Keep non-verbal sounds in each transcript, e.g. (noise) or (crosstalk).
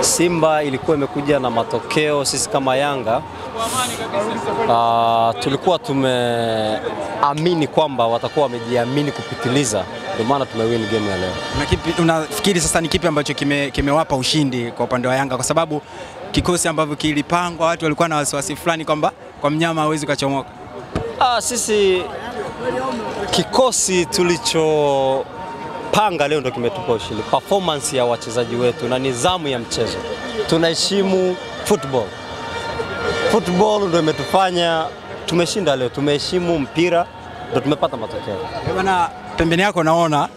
Simba ilikuwa imekuja na matokeo. Sisi kama Yanga uh, tulikuwa tumeamini kwamba watakuwa wamejiamini kupitiliza, ndio maana tumewin game ya leo. Unafikiri sasa ni kipi ambacho kime- kimewapa ushindi kwa upande wa Yanga, kwa sababu kikosi ambavyo kilipangwa, watu walikuwa na wasiwasi fulani kwamba kwa mnyama hawezi ukachomoka. Ah, sisi kikosi tulichopanga leo ndo kimetupa ushindi, performance ya wachezaji wetu na nidhamu ya mchezo. Tunaheshimu football, football ndo imetufanya tumeshinda leo. Tumeheshimu mpira ndo tumepata matokeo. Eh, Bwana, pembeni yako naona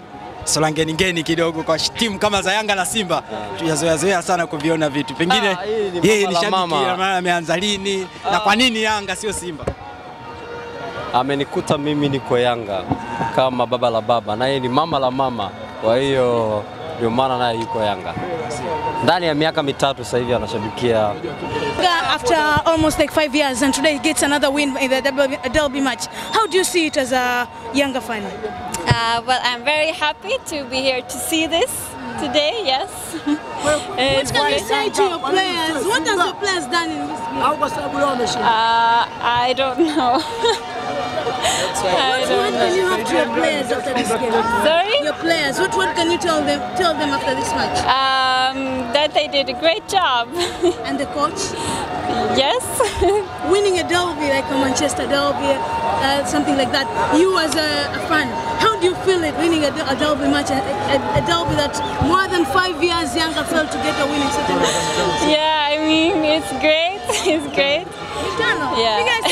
solangeningeni kidogo kwa timu kama za Yanga na Simba tujazoea zoea sana kuviona vitu, pengine Ah, yeye ni shabiki ameanza lini na kwa nini Yanga sio Simba? Amenikuta mimi niko Yanga kama baba la baba, na yeye ni mama la mama, kwa hiyo ndio maana naye yuko Yanga. Ndani ya miaka mitatu sasa hivi anashabikia after almost like five years and today he gets another win in the derby, derby match. How do you see it as a Yanga fan? Uh, well, I'm very happy to be here to see this today. Yes. (laughs) (laughs) What can you say to your players? What has your players done in this game? Uh, I don't (laughs) know. What don't can you have to your players after this game? Sorry. Your players, what word can you tell them tell them after this match? Um, that they did a great job. (laughs) And the coach? yes. (laughs) Winning a derby like a Manchester derby, uh, something like that. You as a, a fan, how do you feel it winning a, a derby match, a, a, a derby that more than five years younger failed to get a winning certain yeah. I mean, it's great. (laughs) It's great. Yeah. Yeah. You guys